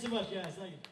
so much, guys. Thank you.